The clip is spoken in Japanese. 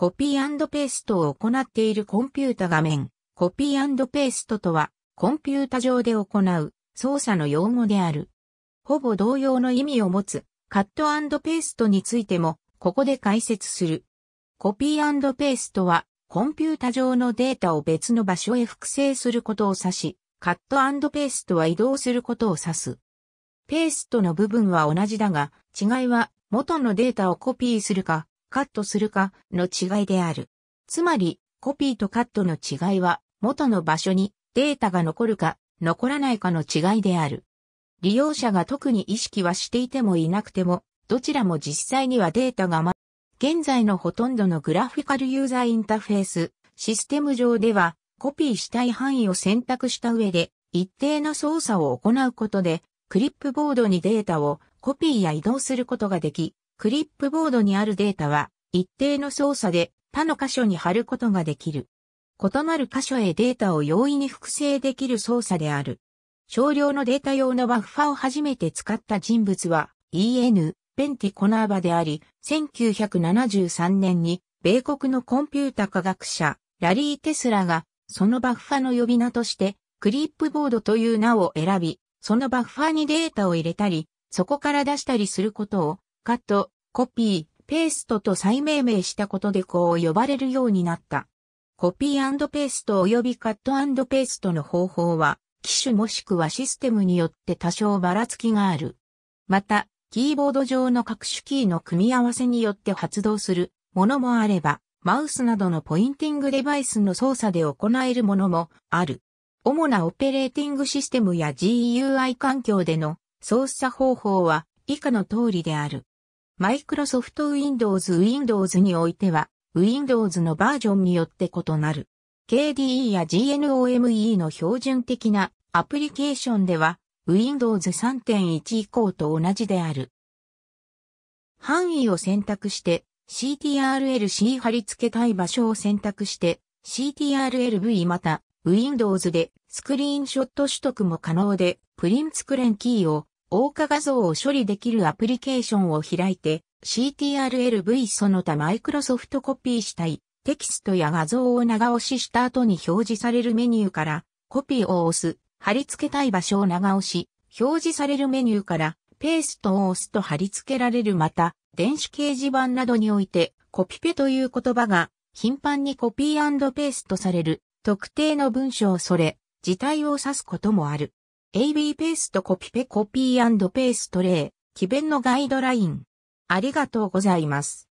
コピーペーストを行っているコンピュータ画面。コピーペーストとは、コンピュータ上で行う操作の用語である。ほぼ同様の意味を持つカットペーストについても、ここで解説する。コピーペーストは、コンピュータ上のデータを別の場所へ複製することを指し、カットペーストは移動することを指す。ペーストの部分は同じだが、違いは元のデータをコピーするか、カットするかの違いである。つまり、コピーとカットの違いは、元の場所にデータが残るか、残らないかの違いである。利用者が特に意識はしていてもいなくても、どちらも実際にはデータがま、現在のほとんどのグラフィカルユーザーインターフェース、システム上では、コピーしたい範囲を選択した上で、一定の操作を行うことで、クリップボードにデータをコピーや移動することができ、クリップボードにあるデータは一定の操作で他の箇所に貼ることができる。異なる箇所へデータを容易に複製できる操作である。少量のデータ用のバッファを初めて使った人物は EN、ペンティコナーバであり、1973年に米国のコンピュータ科学者ラリー・テスラがそのバッファの呼び名としてクリップボードという名を選び、そのバッファにデータを入れたり、そこから出したりすることをカット、コピー、ペーストと再命名したことでこう呼ばれるようになった。コピーペースト及びカットペーストの方法は、機種もしくはシステムによって多少ばらつきがある。また、キーボード上の各種キーの組み合わせによって発動するものもあれば、マウスなどのポインティングデバイスの操作で行えるものもある。主なオペレーティングシステムや GUI 環境での操作方法は以下の通りである。マイクロソフト Windows Windows においては、Windows のバージョンによって異なる。KDE や GNOME の標準的なアプリケーションでは、Windows 3.1以降と同じである。範囲を選択して、CTRL-C 貼り付けたい場所を選択して、CTRL-V また、Windows でスクリーンショット取得も可能で、プリンツクレンキーを大化画像を処理できるアプリケーションを開いて CTRL-V その他マイクロソフトコピーしたいテキストや画像を長押しした後に表示されるメニューからコピーを押す、貼り付けたい場所を長押し、表示されるメニューからペーストを押すと貼り付けられる。また、電子掲示板などにおいてコピペという言葉が頻繁にコピーペーストされる特定の文章それ自体を指すこともある。AB ペーストコピペコピーペースト例、記弁のガイドライン。ありがとうございます。